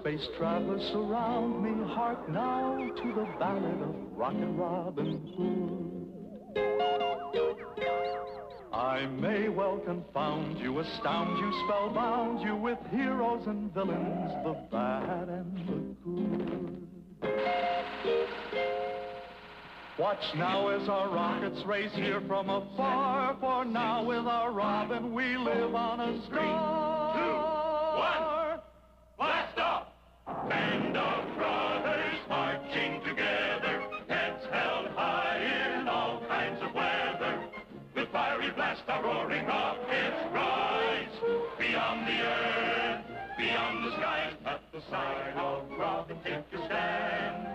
space travelers surround me. Hark now to the ballad of Rocket Robin Hood. I may well confound you, astound you, spellbound you with heroes and villains, the bad and the good. Watch now as our rockets race here from afar, for now with our Robin we live on a star. Two, beyond the earth, beyond the skies. At the side of Robin, take your stand.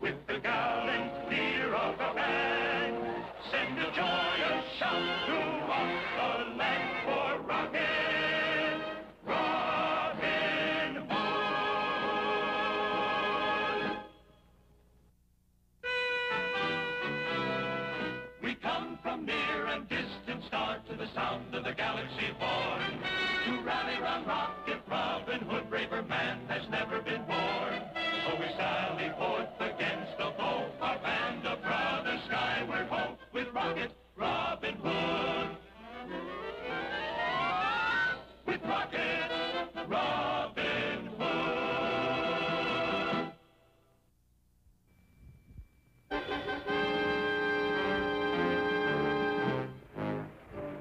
With the gallant leader of the band, send a joyous shout throughout the land for Rocket, Robin Hood. We come from near and distant star to the sound of the galaxy born. Robin Hood, braver man has never been born. So we sally forth against the foe, our band of brothers skyward ho, with Rocket Robin Hood. With Rocket Robin Hood.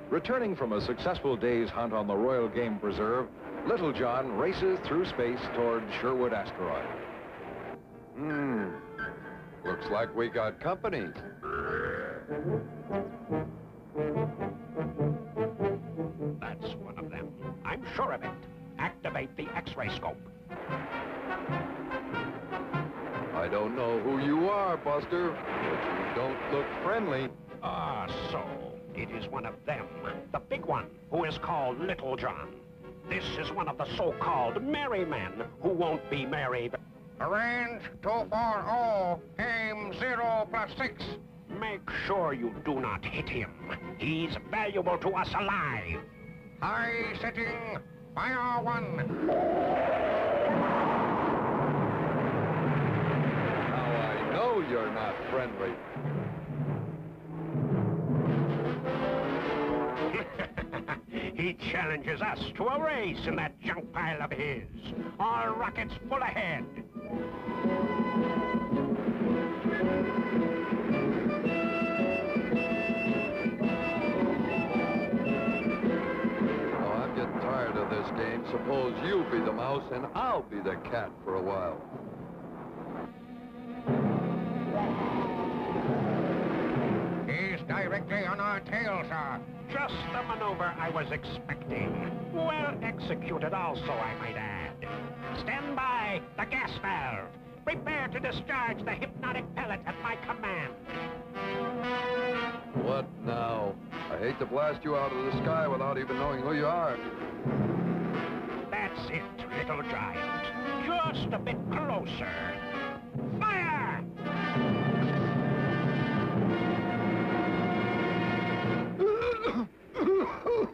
Returning from a successful day's hunt on the Royal Game Preserve, Little John races through space toward Sherwood Asteroid. Hmm. Looks like we got company. That's one of them. I'm sure of it. Activate the X-ray scope. I don't know who you are, Buster, but you don't look friendly. Ah, so it is one of them, the big one, who is called Little John. This is one of the so-called merry men who won't be married. Range 240, aim 0 plus 6. Make sure you do not hit him. He's valuable to us alive. High setting, fire 1. Now I know you're not friendly. He challenges us to a race in that junk pile of his. All rockets full ahead. I'm getting tired of this game. Suppose you be the mouse and I'll be the cat for a while. Directly on our tail, sir. Just the maneuver I was expecting. Well executed also, I might add. Stand by, the gas valve. Prepare to discharge the hypnotic pellet at my command. What now? I hate to blast you out of the sky without even knowing who you are. That's it, little giant. Just a bit closer. Fire!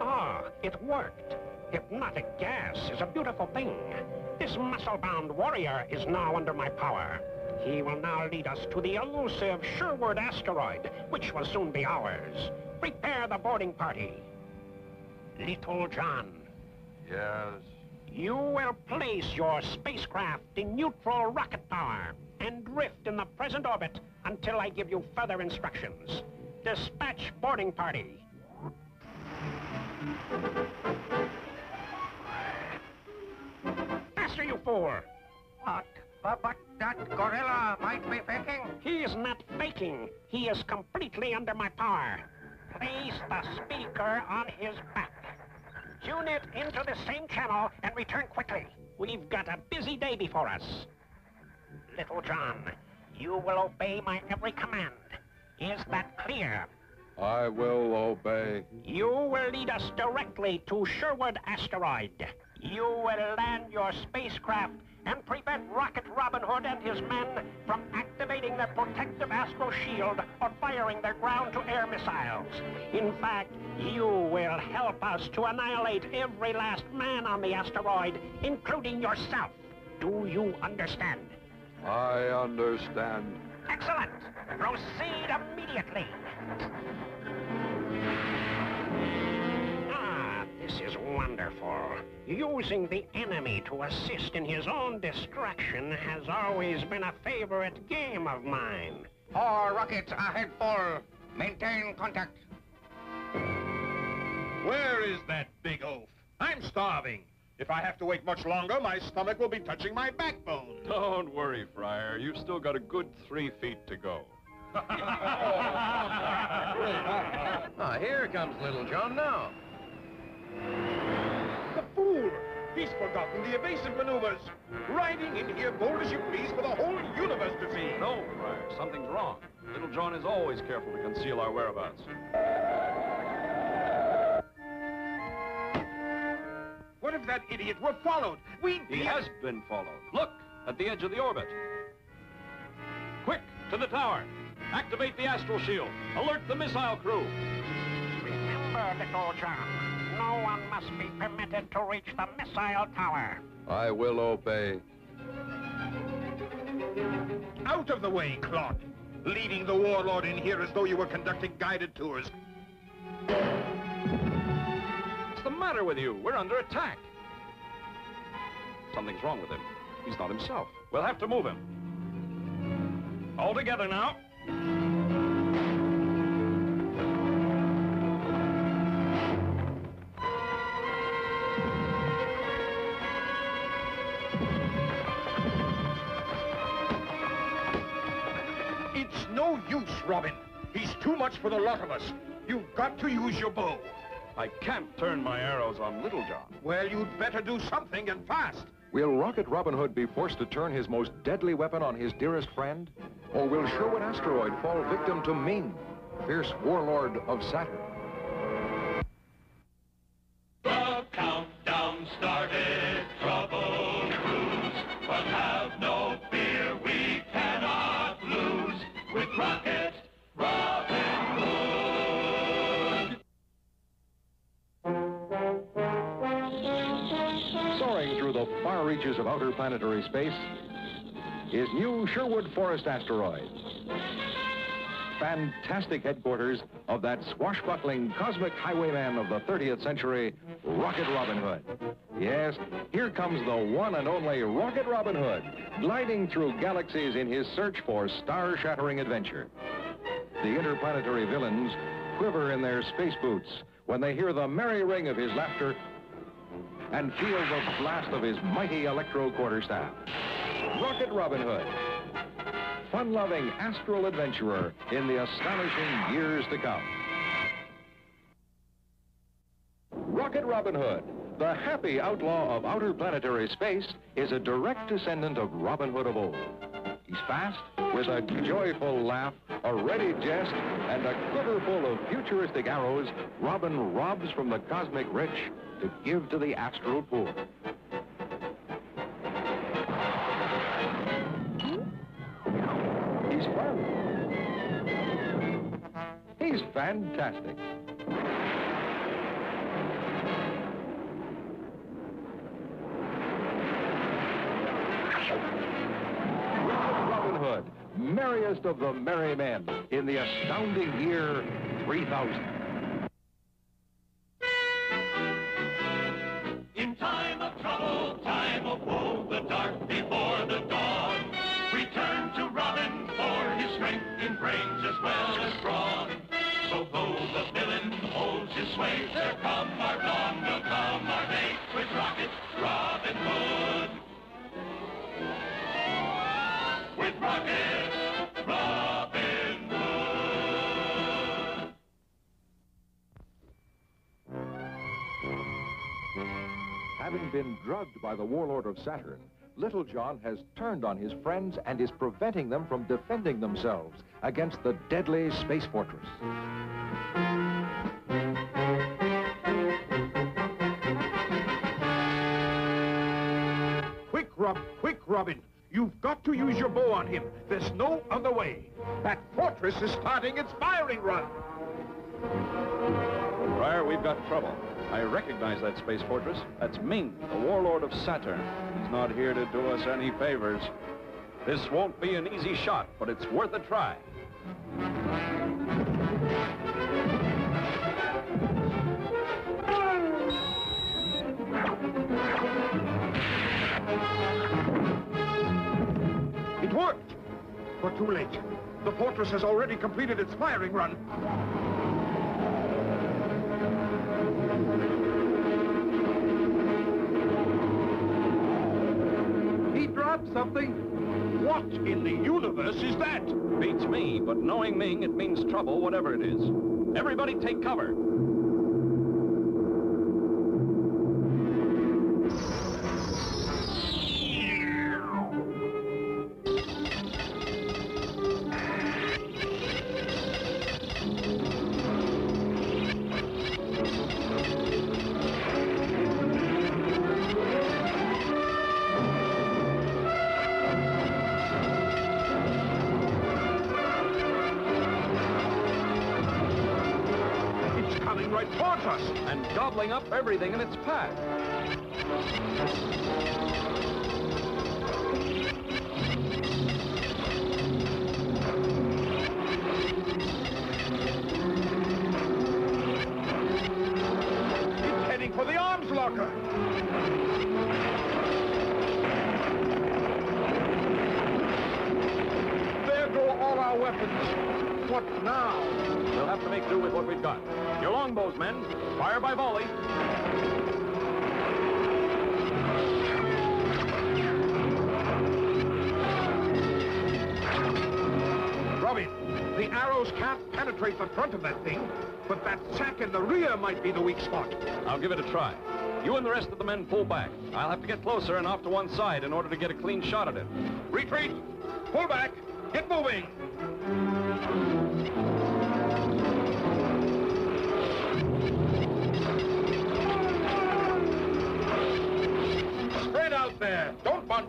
Ah, it worked. Hypnotic gas is a beautiful thing. This muscle-bound warrior is now under my power. He will now lead us to the elusive Sherwood asteroid, which will soon be ours. Prepare the boarding party. Little John, Yes. you will place your spacecraft in neutral rocket power and drift in the present orbit until I give you further instructions. Dispatch boarding party. Faster, you fool! What? but, but that gorilla might be faking. He is not faking. He is completely under my power. Place the speaker on his back. Tune it into the same channel and return quickly. We've got a busy day before us. Little John, you will obey my every command. Is that clear? I will obey. You will lead us directly to Sherwood Asteroid. You will land your spacecraft and prevent Rocket Robin Hood and his men from activating their protective astro shield or firing their ground-to-air missiles. In fact, you will help us to annihilate every last man on the asteroid, including yourself. Do you understand? I understand. Excellent. Proceed immediately. Ah, this is wonderful. Using the enemy to assist in his own destruction has always been a favorite game of mine. All rockets ahead full. Maintain contact. Where is that big oaf? I'm starving. If I have to wait much longer, my stomach will be touching my backbone. Don't worry, Friar. You've still got a good three feet to go. Ah, here comes Little John now. The fool! He's forgotten the evasive maneuvers. Riding in here bold as you please for the whole universe to see. No, Friar, something's wrong. Little John is always careful to conceal our whereabouts. What if that idiot were followed? We'd He has been followed. Look, at the edge of the orbit. Quick, to the tower. Activate the astral shield. Alert the missile crew. Remember, Little John, no one must be permitted to reach the missile tower. I will obey. Out of the way, Clot. Leading the warlord in here as though you were conducting guided tours. Matter with you? We're under attack. Something's wrong with him. He's not himself. We'll have to move him. All together now. It's no use, Robin. He's too much for the lot of us. You've got to use your bow. I can't turn my arrows on Little John. Well, you'd better do something and fast. Will Rocket Robin Hood be forced to turn his most deadly weapon on his dearest friend? Or will Sherwood Asteroid fall victim to Ming, fierce warlord of Saturn? Of outer planetary space is new Sherwood Forest Asteroid. Fantastic headquarters of that swashbuckling cosmic highwayman of the 30th century, Rocket Robin Hood. Yes, here comes the one and only Rocket Robin Hood, gliding through galaxies in his search for star-shattering adventure. The interplanetary villains quiver in their space boots when they hear the merry ring of his laughter and feel the blast of his mighty electro quarterstaff. Rocket Robin Hood, fun-loving astral adventurer in the astonishing years to come. Rocket Robin Hood, the happy outlaw of outer planetary space, is a direct descendant of Robin Hood of old. He's fast, with a joyful laugh, a ready jest, and a quiver full of futuristic arrows, Robin robs from the cosmic rich to give to the astral poor. He's fun. He's fantastic. Robin Hood, merriest of the merry men in the astounding year 3000. Having been drugged by the warlord of Saturn, Little John has turned on his friends and is preventing them from defending themselves against the deadly space fortress. Quick, Rob, quick, Robin. You've got to use your bow on him. There's no other way. That fortress is starting its firing run. Friar, we've got trouble. I recognize that space fortress. That's Ming, the warlord of Saturn. He's not here to do us any favors. This won't be an easy shot, but it's worth a try. It worked! But too late. The fortress has already completed its firing run. Something. What in the universe is that? Beats me, but knowing Ming, it means trouble, whatever it is. Everybody take cover. Right towards us. And gobbling up everything in its path. It's heading for the arms locker. There go all our weapons. What now? We'll have to make do with what we've got. Longbows, men. Fire by volley. Robin, the arrows can't penetrate the front of that thing, but that sack in the rear might be the weak spot. I'll give it a try. You and the rest of the men pull back. I'll have to get closer and off to one side in order to get a clean shot at it. Retreat! Pull back! Get moving!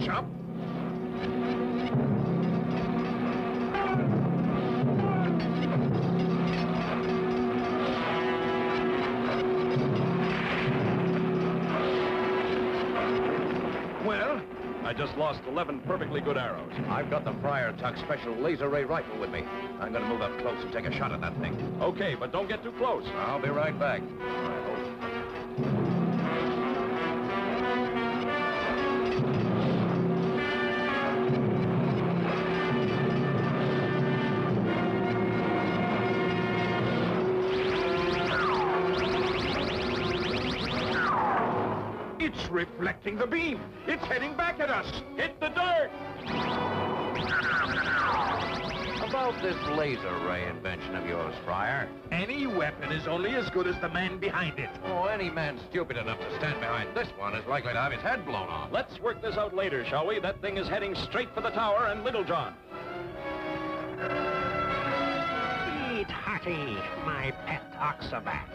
Up! Well, I just lost 11 perfectly good arrows. I've got the Friar Tuck special laser ray rifle with me. I'm gonna move up close and take a shot at that thing. Okay, but don't get too close. I'll be right back. Reflecting the beam. It's heading back at us. Hit the dirt! About this laser ray invention of yours, Friar. Any weapon is only as good as the man behind it. Oh, any man stupid enough to stand behind this one is likely to have his head blown off. Let's work this out later, shall we? That thing is heading straight for the tower and Little John. Eat hearty, my pet Oxovac.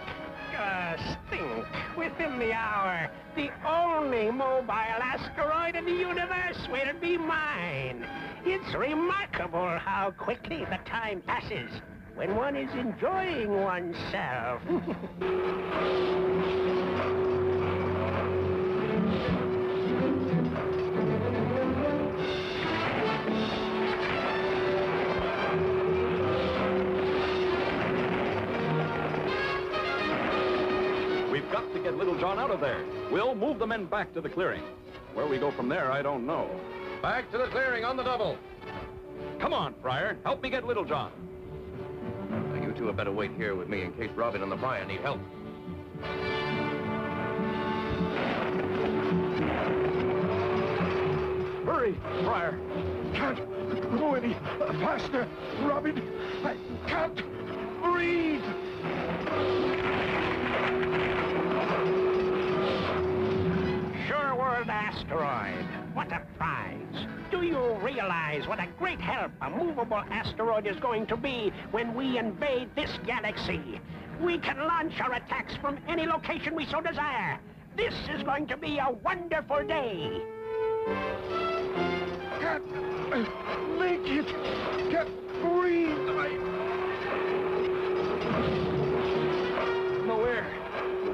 Just think, within the hour, the only mobile asteroid in the universe will be mine. It's remarkable how quickly the time passes when one is enjoying oneself. get Little John out of there. We'll move the men back to the clearing. Where we go from there, I don't know. Back to the clearing on the double. Come on, Friar. Help me get Little John. Now, you two had better wait here with me in case Robin and the Friar need help. Hurry, Friar. Can't go any faster. Robin, I can't breathe. Asteroid. What a prize. Do you realize what a great help a movable asteroid is going to be when we invade this galaxy? We can launch our attacks from any location we so desire. This is going to be a wonderful day. can't make it. Can't breathe. I... No air.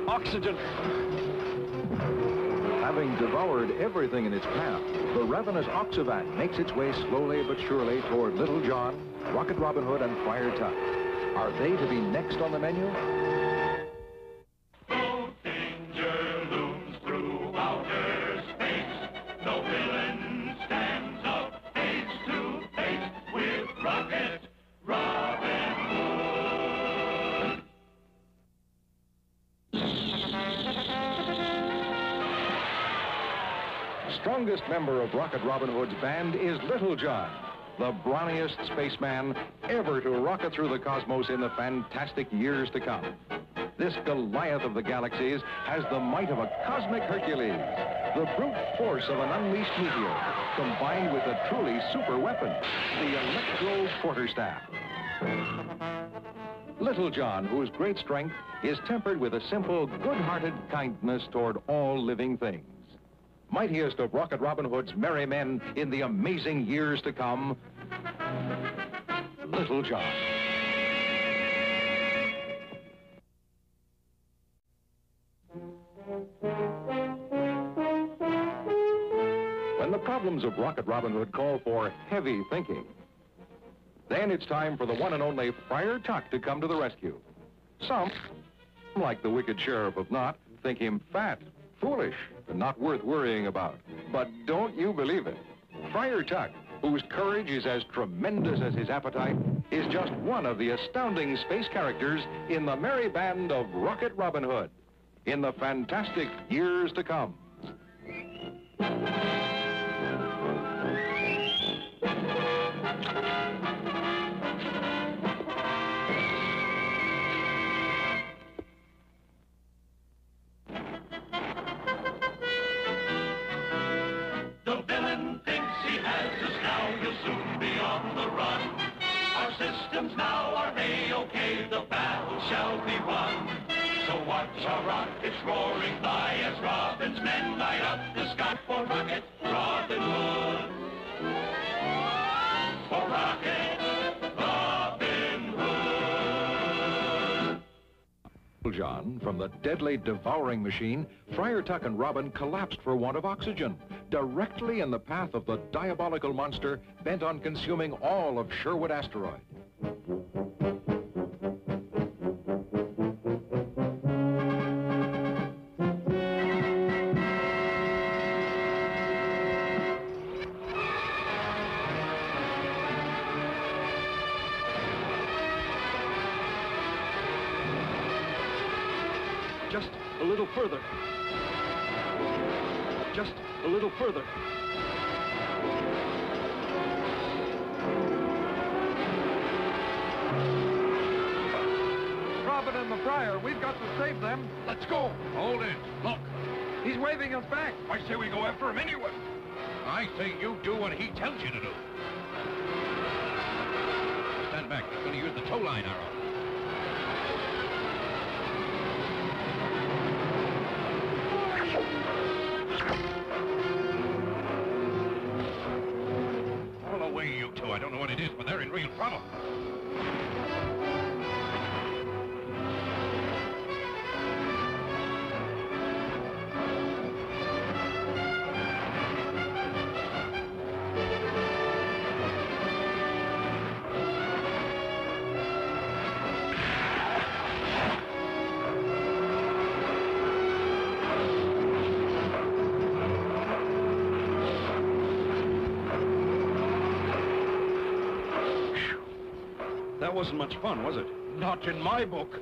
Oxygen. Having devoured everything in its path, the ravenous Oxovac makes its way slowly but surely toward Little John, Rocket Robin Hood, and Friar Tuck. Are they to be next on the menu? Member of Rocket Robin Hood's band is Little John, the brawniest spaceman ever to rocket through the cosmos in the fantastic years to come. This Goliath of the galaxies has the might of a cosmic Hercules, the brute force of an unleashed meteor, combined with a truly super weapon, the Electro Quarterstaff. Little John, whose great strength is tempered with a simple, good-hearted kindness toward all living things. Mightiest of Rocket Robin Hood's merry men in the amazing years to come, Little John. When the problems of Rocket Robin Hood call for heavy thinking, then it's time for the one and only Friar Tuck to come to the rescue. Some, like the wicked sheriff of N.O.T.T., think him fat, foolish, and not worth worrying about. But don't you believe it. Friar Tuck, whose courage is as tremendous as his appetite, is just one of the astounding space characters in the merry band of Rocket Robin Hood in the fantastic years to come. Watch our rockets roaring by as Robin's men light up the sky for Rocket Robin Hood. For Rocket Robin Hood. John, from the deadly devouring machine, Friar Tuck and Robin collapsed for want of oxygen, directly in the path of the diabolical monster bent on consuming all of Sherwood Asteroid. Further. Robin and the Friar, we've got to save them. Let's go. Hold it. Look. He's waving us back. I say we go after him anyway. I say you do what he tells you to do. Stand back. He's going to use the tow line arrow. I don't know what it is, but they're in real trouble. That wasn't much fun, was it? Not in my book.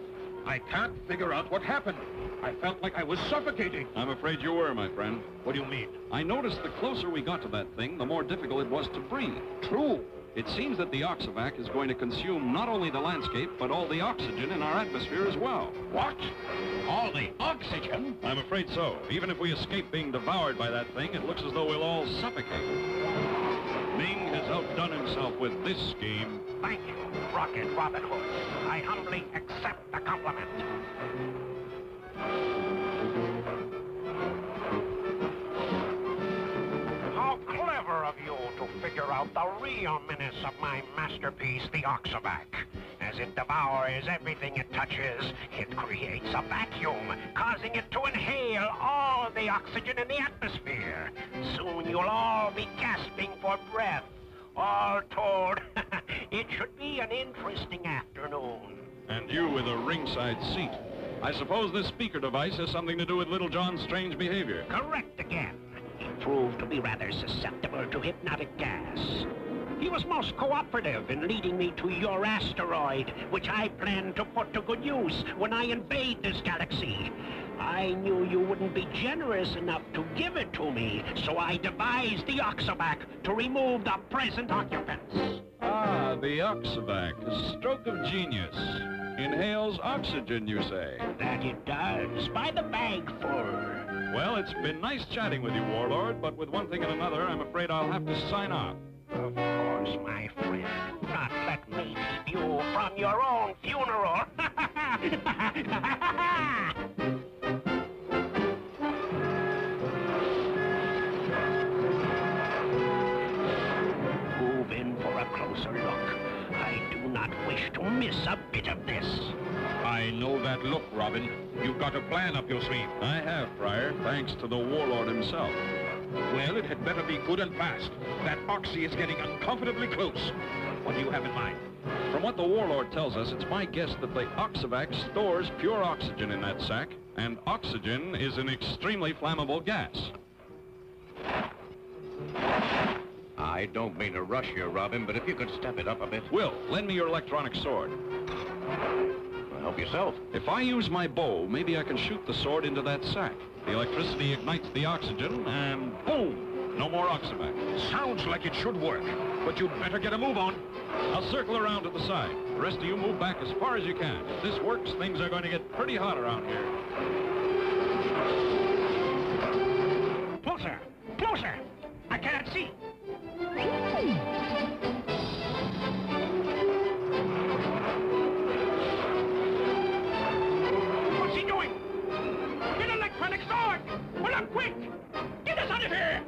I can't figure out what happened. I felt like I was suffocating. I'm afraid you were, my friend. What do you mean? I noticed the closer we got to that thing, the more difficult it was to breathe. True. It seems that the Oxovac is going to consume not only the landscape, but all the oxygen in our atmosphere as well. What? All the oxygen? I'm afraid so. Even if we escape being devoured by that thing, it looks as though we'll all suffocate. Ming has outdone himself with this scheme. Thank you, Rocket Robin Hood. I humbly accept the compliment. How clever of you to figure out the real menace of my masterpiece, the Oxovac. As it devours everything it touches, it creates a vacuum, causing it to inhale all the oxygen in the atmosphere. Soon you'll all be gasping for breath. All told, it should be an interesting afternoon. And you with a ringside seat. I suppose this speaker device has something to do with Little John's strange behavior. Correct again. He proved to be rather susceptible to hypnotic gas. He was most cooperative in leading me to your asteroid, which I plan to put to good use when I invade this galaxy. I knew you wouldn't be generous enough to give it to me, so I devised the Oxovac to remove the present occupants. Ah, the Oxovac, a stroke of genius. Inhales oxygen, you say? That it does, by the bagful. Well, it's been nice chatting with you, Warlord, but with one thing and another, I'm afraid I'll have to sign off. Of course, my friend. Do not let me keep you from your own funeral. miss a bit of this. I know that look, Robin. You've got a plan up your sleeve. I have, Friar, thanks to the Warlord himself. Well, it had better be good and fast. That Oxy is getting uncomfortably close. What do you have in mind? From what the Warlord tells us, it's my guess that the Oxovac stores pure oxygen in that sack, and oxygen is an extremely flammable gas. I don't mean to rush you, Robin, but if you could step it up a bit. Will, lend me your electronic sword. Well, help yourself. If I use my bow, maybe I can shoot the sword into that sack. The electricity ignites the oxygen, and boom! No more Oxovac. Sounds like it should work, but you'd better get a move on. I'll circle around to the side. The rest of you move back as far as you can. If this works, things are going to get pretty hot around here. Closer! Closer! I cannot see. What's he doing? Get an electronic sword! Pull up quick! Get us out of here!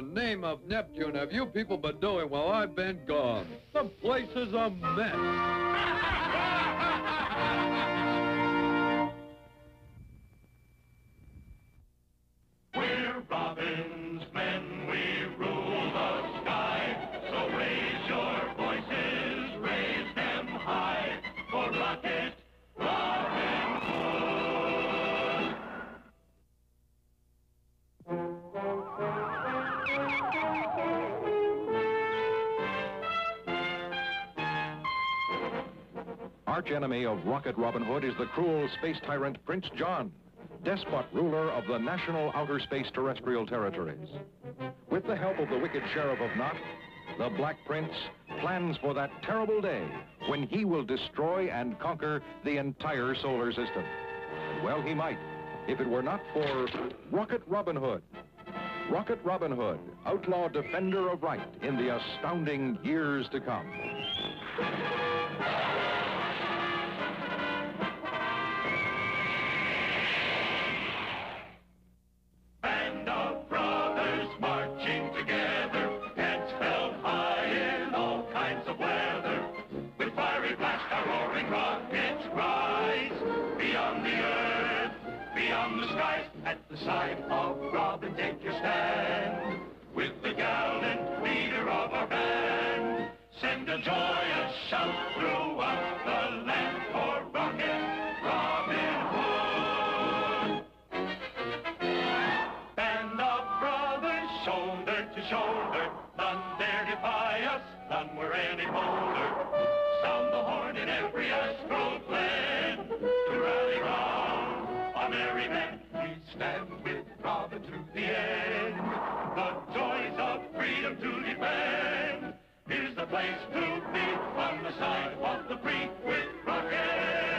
The name of Neptune have you people been doing while I've been gone? The place is a mess. Rocket Robin Hood is the cruel space tyrant Prince John, despot ruler of the national outer space terrestrial territories. With the help of the wicked Sheriff of N.O.T.T., the Black Prince plans for that terrible day when he will destroy and conquer the entire solar system. Well, he might, if it were not for Rocket Robin Hood. Rocket Robin Hood, outlaw defender of right in the astounding years to come. Send a joyous shout throughout the land for Rocket Robin Hood. Band of brothers, shoulder to shoulder, none dare defy us, none were any bolder. Sound the horn in every astral glen to rally round our merry men. We stand with Robin to the end, the joys of freedom to defend. Place to be on the side of the free with Rocket.